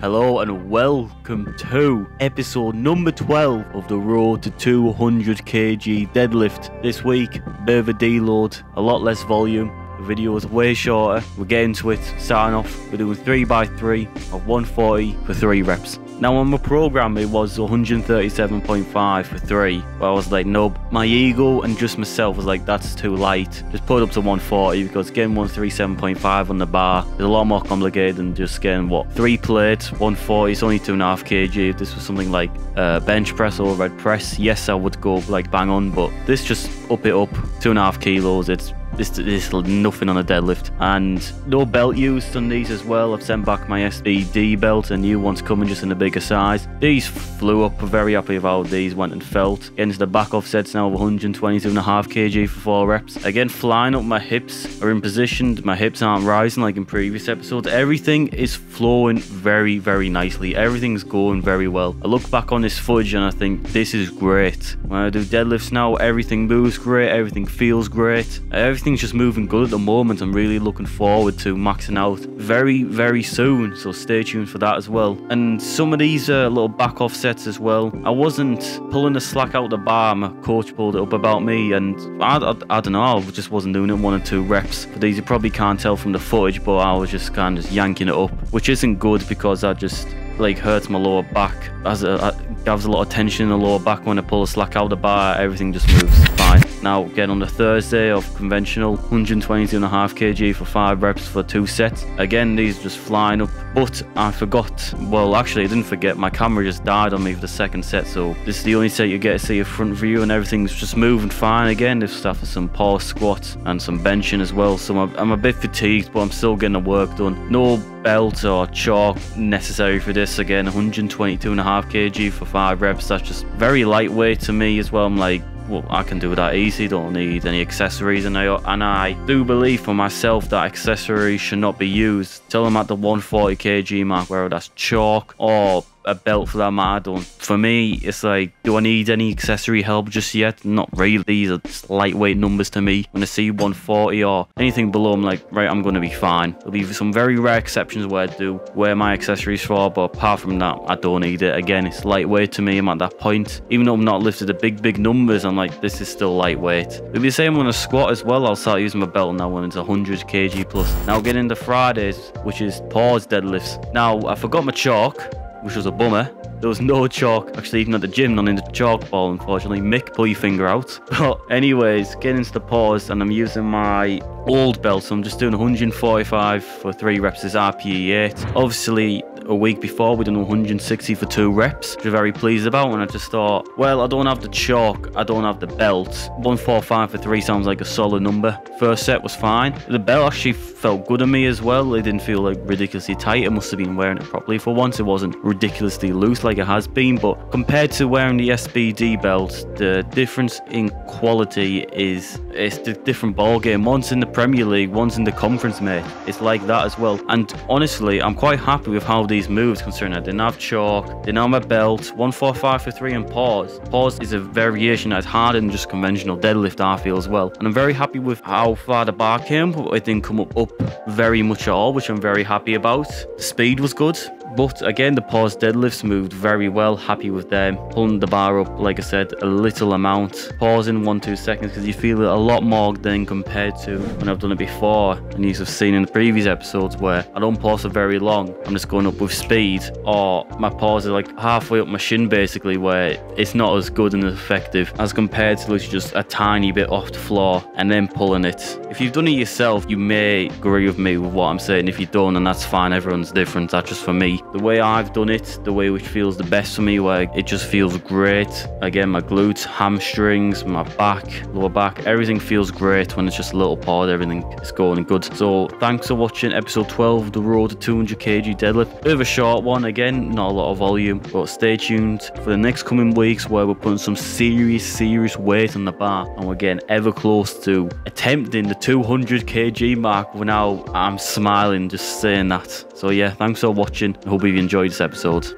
Hello and welcome to episode number 12 of the Road to 200 kg deadlift. This week, bit of a deload, a lot less volume. The video was way shorter. We're getting to it. Starting off, we're doing 3x3 of 140 for 3 reps. Now on my program it was 137.5 for 3, but I was like, nope. My ego and just myself was like, that's too light. Just put it up to 140 because getting 137.5 on the bar is a lot more complicated than just getting what 3 plates, 140, it's only 2.5 kg. If this was something like uh, bench press or red press, yes I would go like bang on, but this just up it up, 2.5 kilos, it's this, this nothing on a deadlift. And no belt used on these as well. I've sent back my SBD belt. A new one's coming just in a bigger size. These flew up. Very happy with how these went and felt. Against the back offsets now of 122.5 kg for 4 reps. Again, flying up my hips are in position. My hips aren't rising like in previous episodes. Everything is flowing very, very nicely. Everything's going very well. I look back on this footage and I think this is great. When I do deadlifts now, everything moves great. Everything feels great. Everything everything's just moving good at the moment. I'm really looking forward to maxing out very, very soon. So stay tuned for that as well. And some of these uh, little back offsets as well. I wasn't pulling the slack out the bar. My coach pulled it up about me, and I, I, I don't know. I just wasn't doing it one or two reps. For these, you probably can't tell from the footage, but I was just kind of just yanking it up, which isn't good because I just like hurts my lower back as it gives a lot of tension in the lower back when I pull the slack out the bar everything just moves now again on the Thursday of conventional 122 and a half kg for five reps for two sets. Again these just flying up but I forgot well actually I didn't forget my camera just died on me for the second set so this is the only set you get to see a front view and everything's just moving fine again. This stuff for some power squats and some benching as well so I'm a, I'm a bit fatigued but I'm still getting the work done. No belt or chalk necessary for this. Again 122 and a half kg for five reps. That's just very lightweight to me as well. I'm like well, I can do that easy, don't need any accessories. And I, and I do believe for myself that accessories should not be used till I'm at the 140 kg mark, whether that's chalk or a belt for that matter. Don't. For me, it's like, do I need any accessory help just yet? Not really. These are lightweight numbers to me. When I see 140 or anything below, I'm like, right, I'm going to be fine. There'll be some very rare exceptions where I do wear my accessories for, but apart from that, I don't need it. Again, it's lightweight to me. I'm at that point. Even though I'm not lifted the big, big numbers, I'm like, this is still lightweight. Be the same on a squat as well. I'll start using my belt now when it's 100 kg plus. Now getting into Fridays, which is pause deadlifts. Now, I forgot my chalk which was a bummer. There was no chalk, actually, even at the gym, none in the chalk ball, unfortunately. Mick, pull your finger out. But, anyways, getting into the pause, and I'm using my old belt, so I'm just doing 145 for three reps as RPE 8. Obviously, a week before we done 160 for two reps, which we're very pleased about. And I just thought, well, I don't have the chalk, I don't have the belt. 145 for three sounds like a solid number. First set was fine. The belt actually felt good on me as well. It didn't feel like ridiculously tight. I must have been wearing it properly for once. It wasn't ridiculously loose like it has been, but compared to wearing the SBD belt, the difference in quality is it's a different ball game. One's in the Premier League, one's in the conference, mate. It's like that as well. And honestly, I'm quite happy with how the these moves didn't have chalk, my belt, 145 for 3 and pause. Pause is a variation that's harder than just conventional deadlift I feel as well. And I'm very happy with how far the bar came, but it didn't come up, up very much at all, which I'm very happy about. The speed was good. But again, the pause deadlifts moved very well. Happy with them. Pulling the bar up, like I said, a little amount. Pausing one, two seconds because you feel it a lot more than compared to when I've done it before. And you have seen in the previous episodes where I don't pause for very long. I'm just going up with speed or my pause is like halfway up my shin basically where it's not as good and as effective as compared to literally just a tiny bit off the floor and then pulling it. If you've done it yourself, you may agree with me with what I'm saying. If you don't, then that's fine. Everyone's different. That's just for me the way I've done it, the way which feels the best for me, where it just feels great. Again, my glutes, hamstrings, my back, lower back, everything feels great when it's just a little pod, everything is going good. So thanks for watching episode 12 the road to 200 kg deadlift. Bit of a short one, again, not a lot of volume, but stay tuned for the next coming weeks where we're putting some serious, serious weight on the bar and we're getting ever close to attempting the 200 kg mark. Well, now I'm smiling just saying that. So yeah, thanks for watching. Hope you've enjoyed this episode.